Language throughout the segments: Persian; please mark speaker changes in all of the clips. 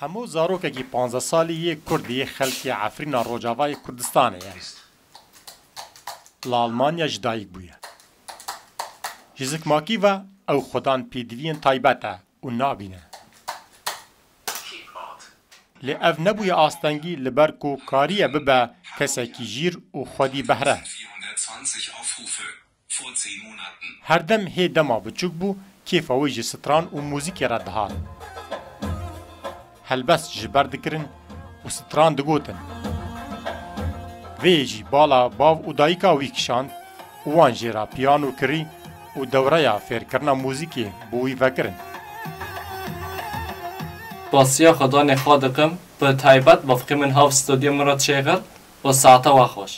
Speaker 1: همو زاروکگی 15 سالی کوردی خلکی عفرینا روجاوای کوردستانه لالمانیا جدایک بویه جزک ماکی و او خودان پیدوین تایبته و نابینه لی او نبوی آستنگی لبرکو کاریه ببه
Speaker 2: کسکی جیر و خودی بهره
Speaker 1: هر دم هی دما بچوک بو کیف اوی جستران و موزیک را دهان helbest ji ber dikirin û stran digotin. Vê jî bala bav û dayîka wî kişand û wan jê ra piyano kirî û dewreya fêrkirina mûzîkê bû wî vekirin.
Speaker 3: باسیا خدا نخوا دکم به تایبت وفقی من هاف ستودیو مرا چیغر و ساعتا و خوش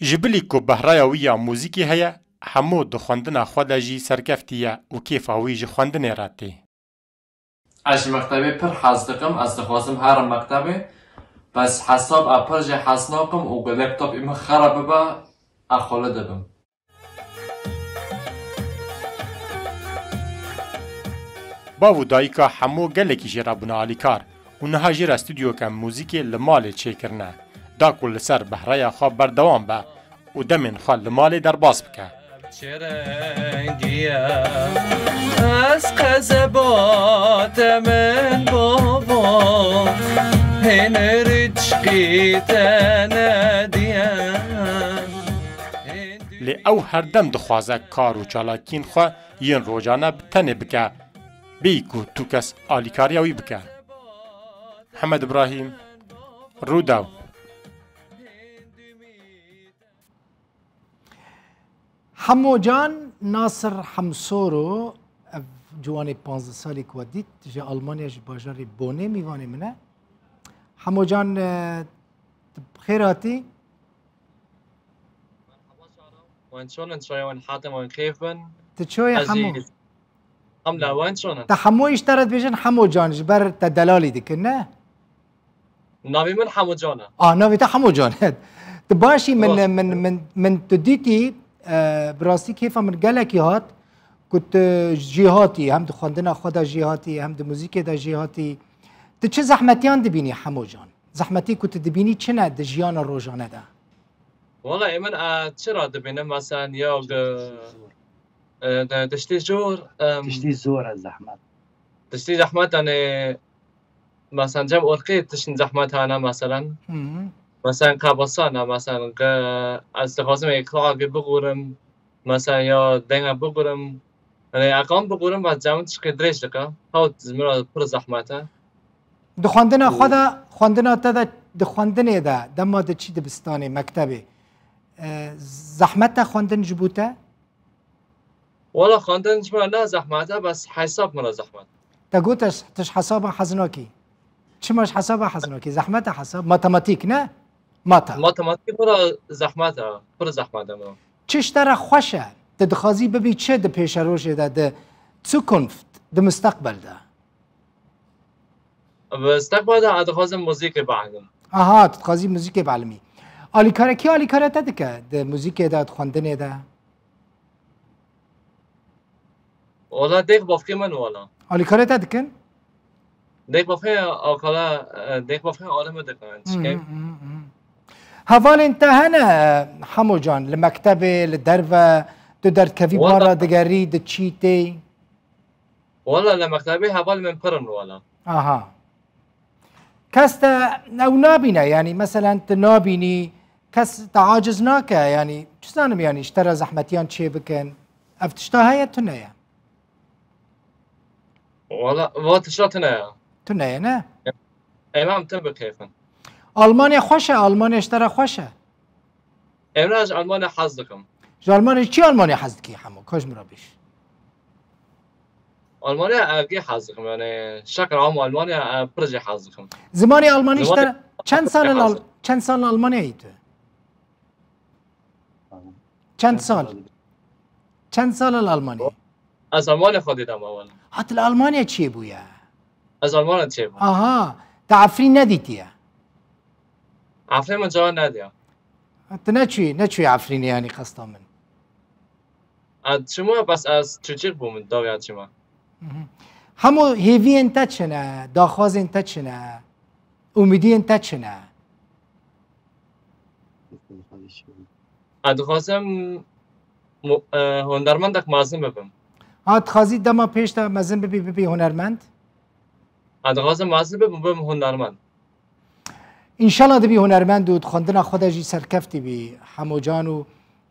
Speaker 1: ji bilî ku behraya wî ya mûzîkê heye hemû di xwendina xwe de jî serkeftiye û kêfa wî ji xwendinê re tê
Speaker 3: از مکتبه پر حس دقم از دخواستم هر مکتبه بس حساب اپر جه حس ناقم و لپتاپ ایم خراب با اخاله دبم.
Speaker 1: باو دایکا همو گلکی جی رابنا آلیکار اونها جی را استودیو کم موزیک لمال چه کرنه. دا کل سر بهرای خواب بردوام به و دمین خواب لمال در باز بکه.
Speaker 4: چرنگیم از قزباتمın babam Henir içkitene
Speaker 1: diyen لی او هر دم دخوازه کار و چالاکین خو ین روزانه بتنه بکه. بی کو تو کس آلیکاریاوی بکه. حمد ابراهیم روداو.
Speaker 5: حمو جان ناصر حمصورو جوانی 15 سالی کودیت جه آلمانیا جه بونه میوانی منه. آه، حمو جان بخيراتي
Speaker 3: وين شلون شوية وين حاتم وين كيفن
Speaker 5: تشوية حمو.
Speaker 3: حملة وين شلون
Speaker 5: حمو اشترت بيجن حمو جان جبر تدلالي دي كنا
Speaker 3: نابي من حمو جانا
Speaker 5: آه نابي تا حمو جان تباشي من من من من تديتي براستی کیفا من گلکی هات كنت جهاتي هم دو خواندنا خدا جهاتي هم دو موزیک دا جهاتي تو چه زحمتیان دبینی حمو جان؟ زحمتی كنت دبینی چه نه؟ د جیان روزانه ده.
Speaker 3: والله من چرا دبینم؟ مثلا یا دشتی جور ام،
Speaker 6: تشتي زور الزحمات
Speaker 3: دشتی زحمت يعني مثلا جمع أرقي تشن زحمت أنا مثلا. مثلا قبصانا مثلا از تخواستم اکلاق بگورم مثلا یا دنگ بگورم يعني اقام بگورم و جمع تشكي دريش لك هاو زمرا پر زحمته
Speaker 5: د خواندنا خدا خواندنا ته د د خواندنې ده د ما د چی د بستانې مکتبې زحمت ته خواندن جبوته
Speaker 3: والله خواندن شما نه زحمته بس حساب مرا زحمت.
Speaker 5: تا گوتش تش حساب حزناکی. چماش حساب حزناکی؟ زحمت حساب ماتماتیک نه ماتا
Speaker 3: ماتماتیک مرا زحمته پر زحمته مرا.
Speaker 5: چش تر خوشه د دخوازی ببی چه د پیش روش ده د zukunft د مستقبل ده
Speaker 3: باستقبل ده ادخواز موزیک بعدم
Speaker 5: آها تخوازی موزیک بعلمی آلی کاره کی آلی کاره ده که د موزیک ده د خواندنې ده
Speaker 3: والله دیگ بافکی من والا
Speaker 5: آلی کاره ده دکن
Speaker 3: دیگ بافکی آکالا دیگ بافکی آدم دکن چکه
Speaker 5: هفال انتهنا حمو جان لمكتبه للدرفة تقدر كفي برا دقري دتشيتي
Speaker 3: والله لمكتبه هفال من برن ولا
Speaker 5: أها كاستا أو نابنا يعني مثلا تنابيني كاس تعاجز ناكا يعني جسانم يعني اشترى زحمتيان شي بكن افتشتا هيا تنيا
Speaker 3: والله واتشتا تنيا
Speaker 5: تنيا نه؟
Speaker 3: ايلام تنبه كيفن
Speaker 5: المانيا خوشه المانيا اشترى خوشه
Speaker 3: امراج المانيا حظكم
Speaker 5: جو المانيا چی المانيا حزدكي حمو كاش مرابيش
Speaker 3: المانيا اگه حظكم يعني شكل عام المانيا برجع حظكم
Speaker 5: زماني الماني
Speaker 3: زماني-
Speaker 5: اشترى چند سال. الال... چند سال المانيا ايتو چند سال چند سال الالماني
Speaker 3: از المانيا خديدم اول
Speaker 5: حتى الالمانيا چی بويا
Speaker 3: از المانيا تشيب
Speaker 5: اها تعرفين نديتيا
Speaker 3: عفري من جوان ناديا
Speaker 5: انت نچوي نچوي عفرين يعني خستا من.
Speaker 3: شما بس از چوچیک بومن داوی از شما
Speaker 5: همو هیوی انت چنه داخواز انت چنه امیدی انت چنه
Speaker 3: دخواستم م- اه، هنرمندک مازن ببم
Speaker 5: هات خازی دما پیش تا مزن ببی ببی هنرمند.
Speaker 3: دخواستم مازن ببم ببم هنرمند.
Speaker 5: انشالله دبی هنرمند و خواندن خود جی سرکفتی بی همو جان و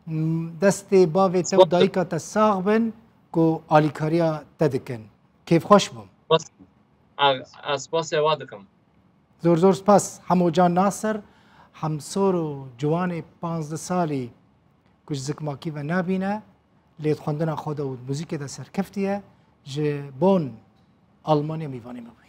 Speaker 5: م، دست باوی تو. دایکا تا ساغ بن کو آلیکاریا تدکن کیف خوش بم
Speaker 3: از پاس وادکم
Speaker 5: زور زور سپاس. همو جان ناصر همسور و جوان پانزده سالی کش زکماکی و نبینه لید خواندن خود و موزیک دا سرکفتیه جه بون آلمانیا میوانی مبه